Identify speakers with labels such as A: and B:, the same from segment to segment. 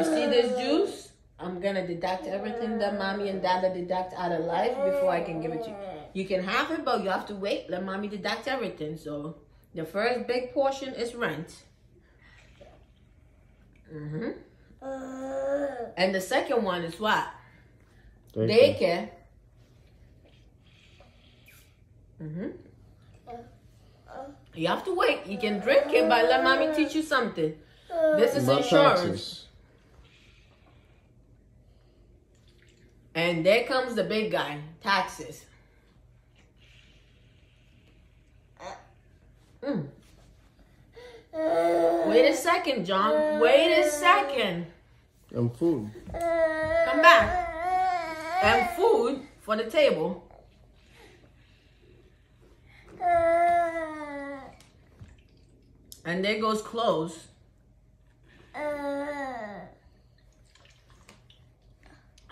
A: You see this juice? I'm gonna deduct everything that mommy and dada deduct out of life before I can give it to you. You can have it, but you have to wait. Let mommy deduct everything. So the first big portion is rent. Mm-hmm. And the second one is what?
B: Thank you.
A: Daycare. You have to wait. You can drink it, but let mommy teach you something. This is
B: My
A: insurance.
B: taxes.
A: And there comes the big guy, taxes. Mm. Wait a second, John. Wait a second.
B: And food.
A: Come back. And food for the table. And there goes clothes. Uh.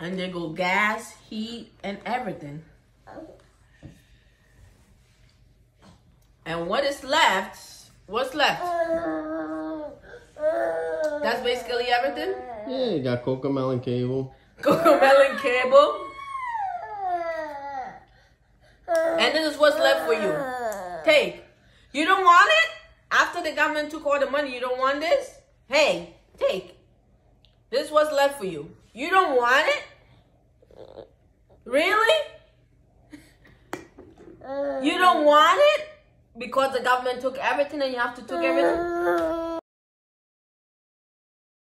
A: And there go gas, heat, and everything. Oh. And what is left? What's left? That's basically everything.
B: Yeah, you got Cocomelon cable.
A: Cocomelon cable. And this is what's left for you. Take. You don't want it? After the government took all the money, you don't want this? Hey, take. This is what's left for you. You don't want it? Really? You don't want it? Because the government took everything and you have to take everything?